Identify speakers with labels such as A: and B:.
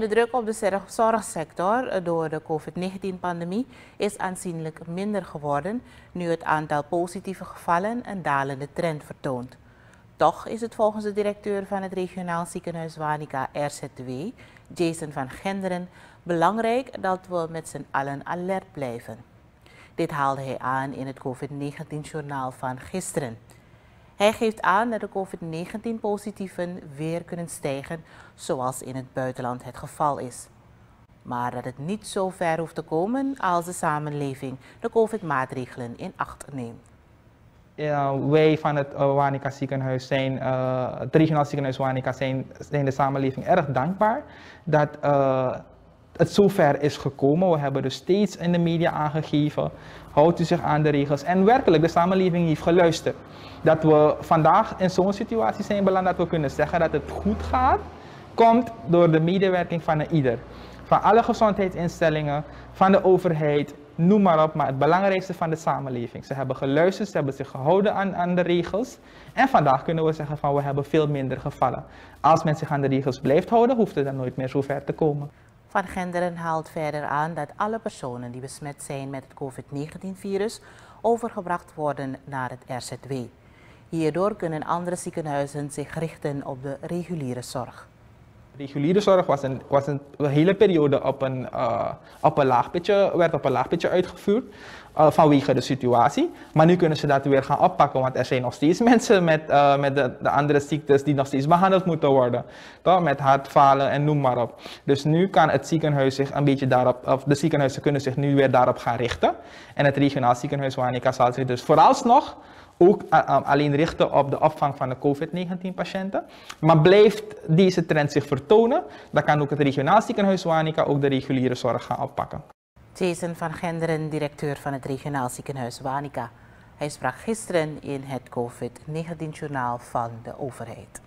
A: De druk op de zorgsector door de COVID-19-pandemie is aanzienlijk minder geworden, nu het aantal positieve gevallen een dalende trend vertoont. Toch is het volgens de directeur van het regionaal ziekenhuis Wanica RZW, Jason van Genderen, belangrijk dat we met z'n allen alert blijven. Dit haalde hij aan in het COVID-19-journaal van gisteren. Hij geeft aan dat de COVID-19-positieven weer kunnen stijgen, zoals in het buitenland het geval is. Maar dat het niet zo ver hoeft te komen als de samenleving de COVID-maatregelen in acht neemt.
B: Ja, wij van het uh, Wanica ziekenhuis zijn, uh, het regionaal ziekenhuis Wanica zijn, de samenleving erg dankbaar dat uh, het zover is gekomen. We hebben dus steeds in de media aangegeven, houdt u zich aan de regels. En werkelijk, de samenleving heeft geluisterd. Dat we vandaag in zo'n situatie zijn beland dat we kunnen zeggen dat het goed gaat, komt door de medewerking van ieder. Van alle gezondheidsinstellingen, van de overheid, noem maar op, maar het belangrijkste van de samenleving. Ze hebben geluisterd, ze hebben zich gehouden aan, aan de regels. En vandaag kunnen we zeggen van we hebben veel minder gevallen. Als men zich aan de regels blijft houden, hoeft het dan nooit meer zo ver te komen.
A: Van Genderen haalt verder aan dat alle personen die besmet zijn met het COVID-19-virus overgebracht worden naar het RZW. Hierdoor kunnen andere ziekenhuizen zich richten op de reguliere zorg.
B: Reguliere zorg was een, was een hele periode op een, uh, op een laag pitje, werd op een laag pitje uitgevoerd uh, vanwege de situatie. Maar nu kunnen ze dat weer gaan oppakken, want er zijn nog steeds mensen met, uh, met de, de, andere ziektes die nog steeds behandeld moeten worden. Toch? Met hartfalen en noem maar op. Dus nu kan het ziekenhuis zich een beetje daarop, of de ziekenhuizen kunnen zich nu weer daarop gaan richten. En het regionaal ziekenhuis Wanica zal zich dus vooralsnog ook alleen richten op de opvang van de COVID-19-patiënten. Maar blijft deze trend zich vertonen, dan kan ook het regionaal ziekenhuis Wanica ook de reguliere zorg gaan oppakken.
A: Jason van Genderen, directeur van het regionaal ziekenhuis Wanica. Hij sprak gisteren in het COVID-19-journaal van de overheid.